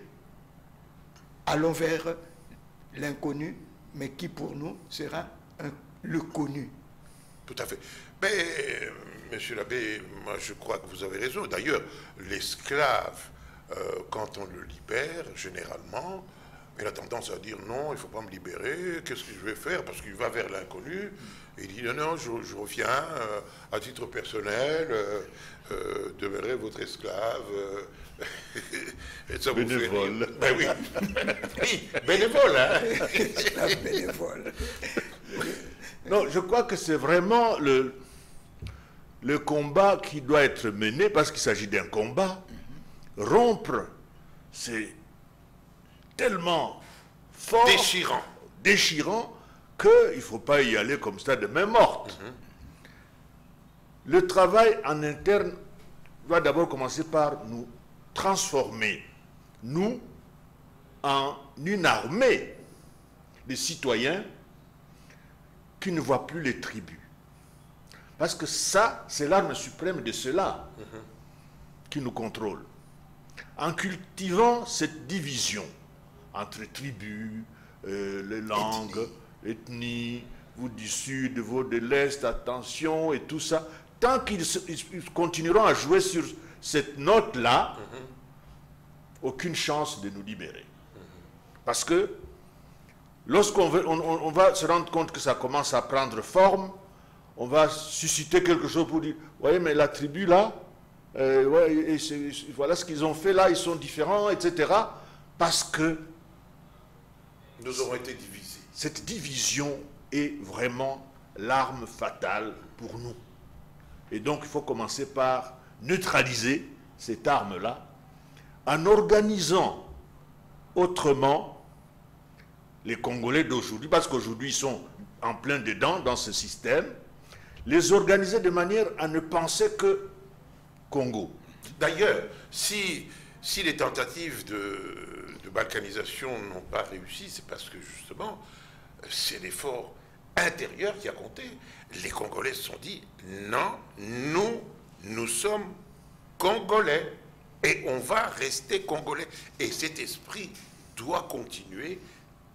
allons vers l'inconnu, mais qui pour nous sera le connu. Tout à fait. Mais, monsieur l'abbé, moi je crois que vous avez raison. D'ailleurs, l'esclave, euh, quand on le libère, généralement, il a tendance à dire non, il ne faut pas me libérer, qu'est-ce que je vais faire? Parce qu'il va vers l'inconnu. Il dit non, non, je, reviens euh, à titre personnel, euh, euh, demeurer votre esclave. et ça bénévole. Ben oui. oui, bénévole, hein bénévole. non, je crois que c'est vraiment le, le combat qui doit être mené, parce qu'il s'agit d'un combat, rompre, c'est tellement fort, Déchirant. déchirant, qu'il ne faut pas y aller comme ça de main morte. Le travail en interne va d'abord commencer par nous transformer, nous, en une armée de citoyens qui ne voient plus les tribus. Parce que ça, c'est l'arme suprême de cela qui nous contrôle. En cultivant cette division entre tribus, euh, les langues, ethnies, vous du sud, vous de l'est, attention et tout ça, tant qu'ils continueront à jouer sur cette note-là, aucune chance de nous libérer. Parce que lorsqu'on on- on- va se rendre compte que ça commence à prendre forme, on va susciter quelque chose pour dire, voyez, mais la tribu là, euh, ouais, et c'est- voilà ce qu'ils ont fait là, ils sont différents, etc. Parce que Nous aurons été divisés. cette division est vraiment l'arme fatale pour nous. Et donc il faut commencer par neutraliser cette arme-là en organisant autrement les Congolais d'aujourd'hui, parce qu'aujourd'hui ils sont en plein dedans dans ce système, les organiser de manière à ne penser que Congo. D'ailleurs, si, si les tentatives de, balkanisation n'ont pas réussi, c'est parce que justement, c'est l'effort intérieur qui a compté. Les Congolais se sont dit, non, nous, nous sommes Congolais et on va rester Congolais. Et cet esprit doit continuer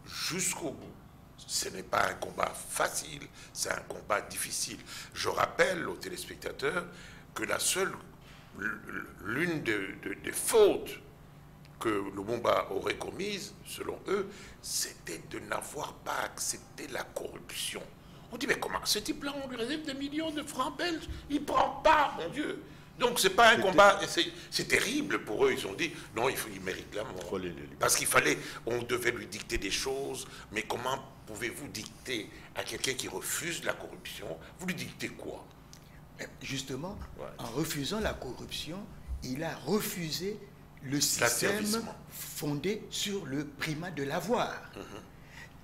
jusqu'au bout. Ce n'est pas un combat facile, c'est un combat difficile. Je rappelle aux téléspectateurs que la seule, l'une de- de- des fautes que Lumumba aurait commises, selon eux, c'était de n'avoir pas accepté la corruption. On dit, mais comment Ce type-là, on lui réserve des millions de francs belges, il ne prend pas, mon Dieu. Donc, c'est pas un combat, c'est terrible pour eux. Ils ont dit, non, il, faut, il mérite la mort. Parce qu'il fallait, on devait lui dicter des choses, mais comment pouvez-vous dicter à quelqu'un qui refuse la corruption? Vous lui dictez quoi? Justement, en refusant la corruption, il a refusé le système fondé sur le primat de l'avoir,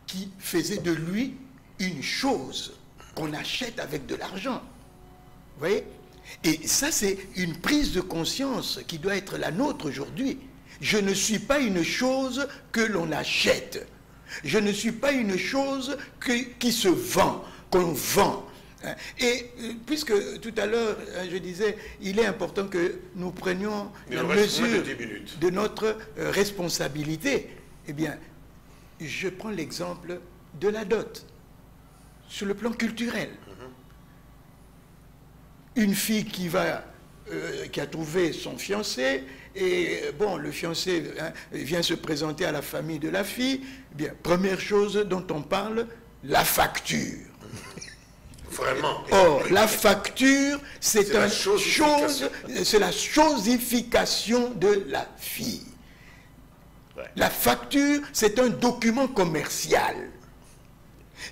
qui faisait de lui une chose qu'on achète avec de l'argent. Vous voyez? Et ça, c'est une prise de conscience qui doit être la nôtre aujourd'hui. Je ne suis pas une chose que l'on achète. Je ne suis pas une chose que- qui se vend, qu'on vend. Hein? Et euh, puisque tout à l'heure, hein, je disais, il est important que nous prenions la de mesure 10 minutes. de notre euh, responsabilité, eh bien, je prends l'exemple de la dot, sur le plan culturel. Une fille qui va, euh, qui a trouvé son fiancé, et euh, bon, le fiancé hein, vient se présenter à la famille de la fille, eh bien, première chose dont on parle, la facture. Vraiment. Or, la facture, c'est la chose, c'est la chosification de la fille. Ouais. La facture, c'est un document commercial.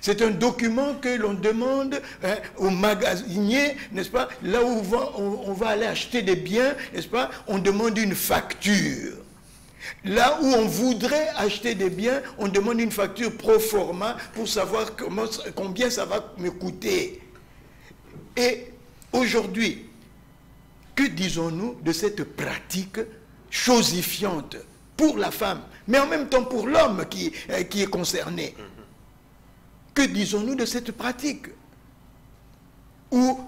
C'est un document que l'on demande hein, au magasinier, n'est-ce pas? Là où on va, on- on va aller acheter des biens, n'est-ce pas? On demande une facture. Là où on voudrait acheter des biens, on demande une facture pro forma pour savoir comment, combien ça va me coûter. Et aujourd'hui, que disons-nous de cette pratique chosifiante pour la femme, mais en même temps pour l'homme qui, euh, qui est concerné? Que disons-nous de cette pratique Où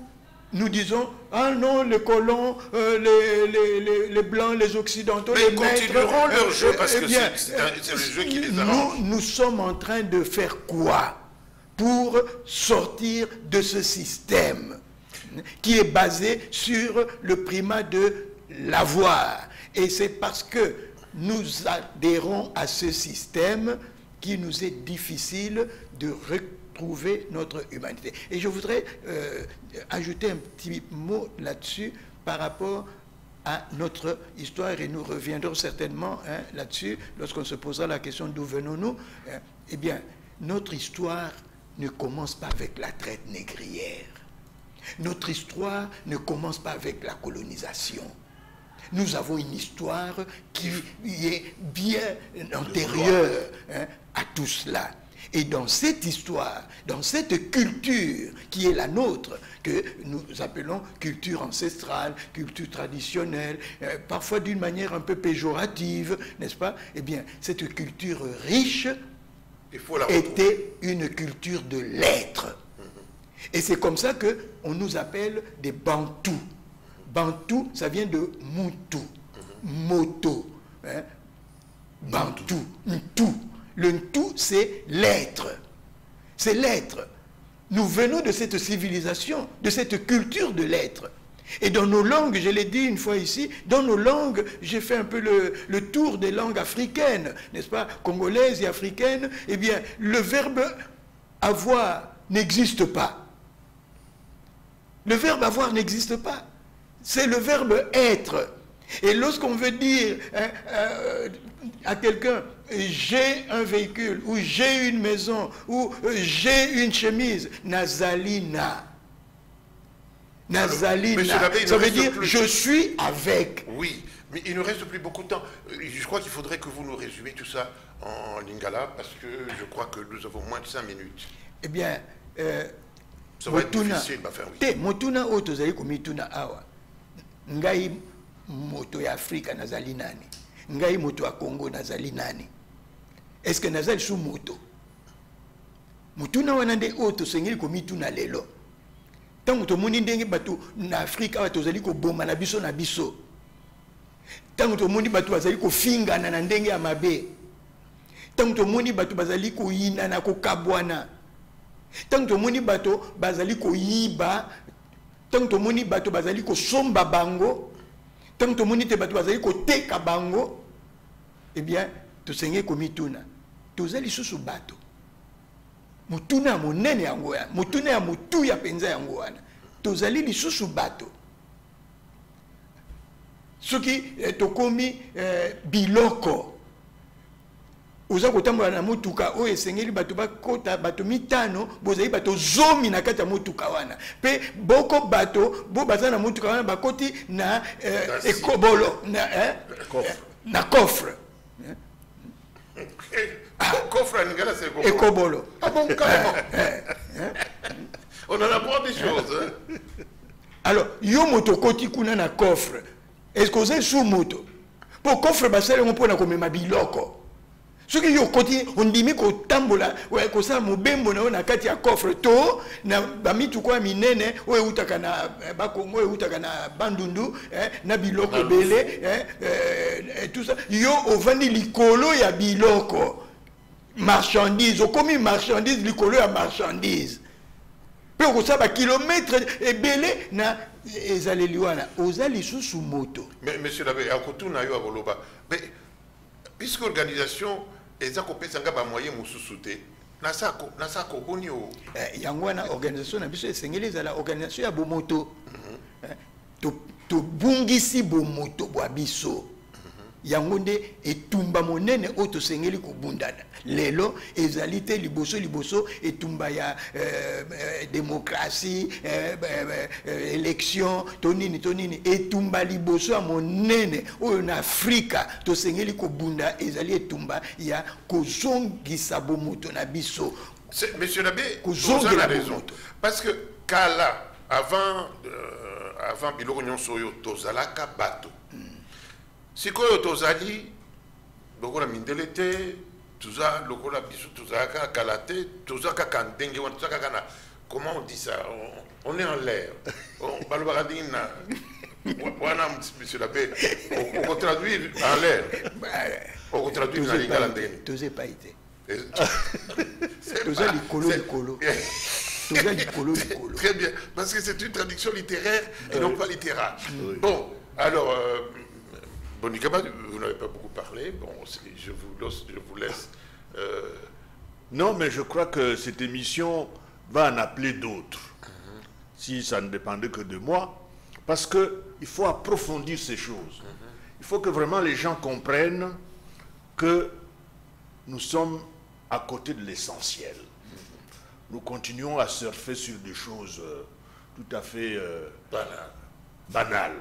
nous disons, ah non, les colons, euh, les, les- les- les blancs, les occidentaux, Mais les ils maîtres, continueront leur euh, jeu parce eh que bien, c'est- le jeu qui les nous, arrange. nous sommes en train de faire quoi pour sortir de ce système qui est basé sur le primat de l'avoir. Et c'est parce que nous adhérons à ce système qu'il nous est difficile de retrouver notre humanité. Et je voudrais euh, ajouter un petit mot là-dessus par rapport à notre histoire et nous reviendrons certainement hein, là-dessus lorsqu'on se posera la question d'où venons-nous. hein. eh bien, notre histoire ne commence pas avec la traite négrière. Notre histoire ne commence pas avec la colonisation. Nous avons une histoire qui est bien antérieure hein, à tout cela. Et dans cette histoire, dans cette culture qui est la nôtre, que nous appelons culture ancestrale, culture traditionnelle, euh, parfois d'une manière un peu péjorative, n'est-ce pas? Eh bien, cette culture riche Il faut la était une culture de l'être. Et c'est comme ça que on nous appelle des Bantous. Bantou, ça vient de Moutou, Moto, hein? Bantou, Ntou. Le Ntou, c'est l'être. C'est l'être. Nous venons de cette civilisation, de cette culture de l'être. Et dans nos langues, je l'ai dit une fois ici, dans nos langues, j'ai fait un peu le, le tour des langues africaines, n'est-ce pas, congolaises et africaines. Eh bien, le verbe avoir n'existe pas. Le verbe avoir n'existe pas. C'est le verbe être. Et lorsqu'on veut dire hein, euh, à quelqu'un j'ai un véhicule, ou j'ai une maison, ou euh, j'ai une chemise, Nazalina. Nazalina. Monsieur Ça veut dire plus- je suis avec. Oui, mais il ne reste plus beaucoup de temps. Euh, Je crois qu'il faudrait que vous nous résumiez tout ça en lingala parce que je crois que nous avons moins de cinq minutes. Eh bien, euh, Ça va être difficile, enfin oui. te motuna oyo tozali komituna awa ngai moto ya afrika nazali nani? Ngai moto ya congo nazali nani? Est ce que nazali su moto? Motuna wana nde oyo tosengeli komituna lelo. Ntango tomoni ndenge bato na afrika awa tozali koboma na biso na biso. Ntango tomoni bato bazali kofingana na ndenge ya mabe. Ntango tomoni bato bazali koyina na kokabwana. Ntango tomoni bato bazali koyiba. Ntango tomoni bato bazali kosomba bango. Ntango tomoni te bato bazali koteka bango. Eh bien tosengeli komituna toza lisusu bato. Motuna ya monene yango wana motuna ya motuya mpenza yango wana. Tozali lisusu bato. Soki eh, tokomi eh, biloko. Oza kotambola na motuka oyo esengeli bato bakota bato mitano bozali bato zomi na kati ya motuka wana. Mpe boko bato bo baza na motuka wana bakoti na eh, ekobolo na, eh, na coffre Comment ekobolo. Ah bon, carrément. On en apprend des choses. hein. alors yo moto okoti kuna na coffre. Estce oza esu moto? Mpo coffre basala yango mpona komema biloko. Soki yo okoti ondimi kotambola kosala mobembo na yo na kati ya coffre to na bamituka ya minene oyo eutaka na eh, bakongo oyo eutaka na bandundu eh, na biloko ebele eh, eh, eh, tout ça. Yo ovandi likolo ya biloko marchandise okomi marchandise likolo ya marchandise. Mpe okosala bakilometre ebele na ezaleli wana oza lisusu moto. Mais, monsieur l'abbé, à kotuna yo akoloba. Puisque organisation eza kopesa nga bamoyen mosusu te naza ko- naza koboni o Eh, yango wana organisation na biso esengeli ezala organisation ya bomoto. Eh, to- tobungisi bomoto bwa biso yango nde etumba monene oyo tosengeli kobundana. Lelo ezali te liboso liboso etumba ya eh, eh, démocratie eh, eh, eh, élection to nini to nini etumba liboso ya monene oyo na afrika tosengeli kobunda. Ezali etumba ya kozongisa bomoto na biso. Monsieur vous avez bomoto. Parce que kala, avant, euh, avant biloko nyonso oyo tozalaka bato sikoyo tozali lokola mindele te toza lokola biso tozalaka kala te toza kaka ndenge wana toza kaka na comment on dit ça on, on est en l'air. On- balobaka ndenge na wana monsieur l'abbé okotraduire en l'air. Okotraduire na lingala ndenge. toza epai te C'est toza pas- likolo c'est- likolo. Toza likolo likolo. Très bien, parce que c'est une traduction littéraire et non pas littérale. Bon, alors, euh, Bonikaba, vous n'avez pas beaucoup parlé. Bon, je vous laisse. Je vous laisse euh, Non, mais je crois que cette émission va en appeler d'autres, si ça ne dépendait que de moi, parce qu'il faut approfondir ces choses. Il faut que vraiment les gens comprennent que nous sommes à côté de l'essentiel. Nous continuons à surfer sur des choses euh, tout à fait euh, Banal. banal.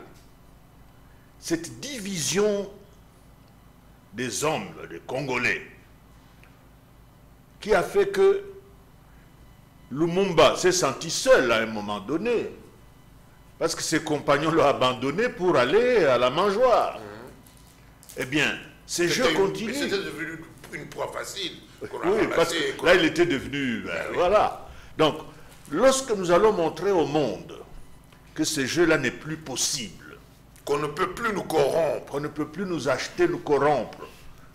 Cette division des hommes, des Congolais, qui a fait que Lumumba s'est senti seul à un moment donné, parce que ses compagnons l'ont abandonné pour aller à la mangeoire. Eh bien, ces jeux continuent. C'était devenu une proie facile. Oui, parce que là, il était devenu... ben, oui. Voilà. Donc, lorsque nous allons montrer au monde que ce jeu-là n'est plus possible, qu'on ne peut plus nous corrompre. qu'on ne peut plus nous acheter, nous corrompre,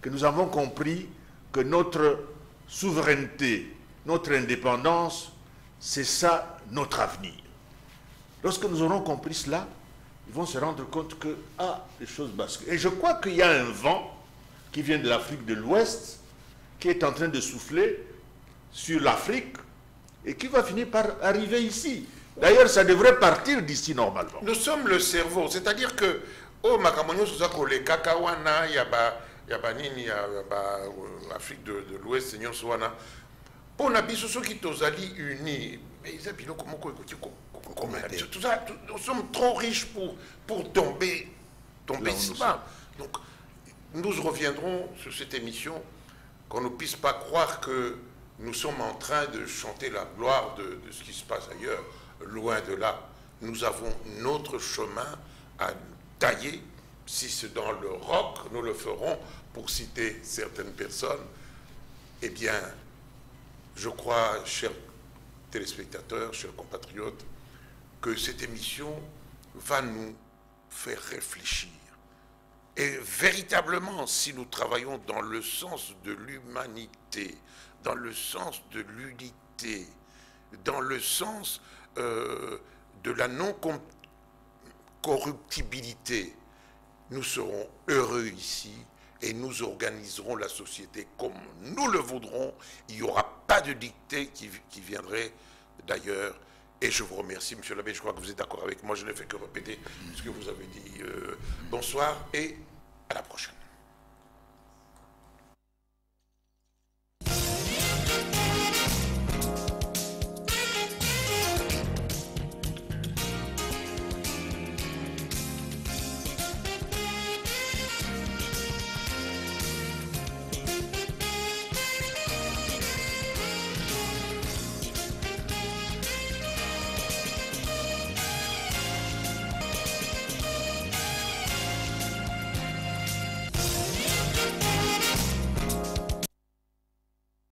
que nous avons compris que notre souveraineté, notre indépendance, c'est ça notre avenir. Lorsque nous aurons compris cela, ils vont se rendre compte que, ah, les choses basculent. Et je crois qu'il y a un vent qui vient de l'Afrique de l'Ouest, qui est en train de souffler sur l'Afrique et qui va finir par arriver ici. D'ailleurs, ça devrait partir d'ici normalement. Nous sommes le cerveau, c'est-à-dire que oh makambo nyonso oza kolekaka wana ya ba ya banini ya ya ba euh, Afrique de, de l'Ouest nyonso wana mpo na biso soki tozali unis mais eza biloko moko ekoki nous sommes trop riches pour, pour tomber tomber si nous bas donc nous reviendrons sur cette émission qu'on ne puisse pas croire que nous sommes en train de chanter la gloire de, de ce qui se passe ailleurs. Loin de là, nous avons notre chemin à tailler. Si c'est dans le rock, nous le ferons pour citer certaines personnes. Eh bien, je crois, chers téléspectateurs, chers compatriotes, que cette émission va nous faire réfléchir. Et véritablement, si nous travaillons dans le sens de l'humanité, dans le sens de l'unité, dans le sens euh, de la non-corruptibilité, nous serons heureux ici et nous organiserons la société comme nous le voudrons. Il n'y aura pas de dictée qui, viendrait d'ailleurs. Et je vous remercie, Monsieur l'abbé. Je crois que vous êtes d'accord avec moi. Je ne fais que répéter ce que vous avez dit. Euh, bonsoir et à la prochaine.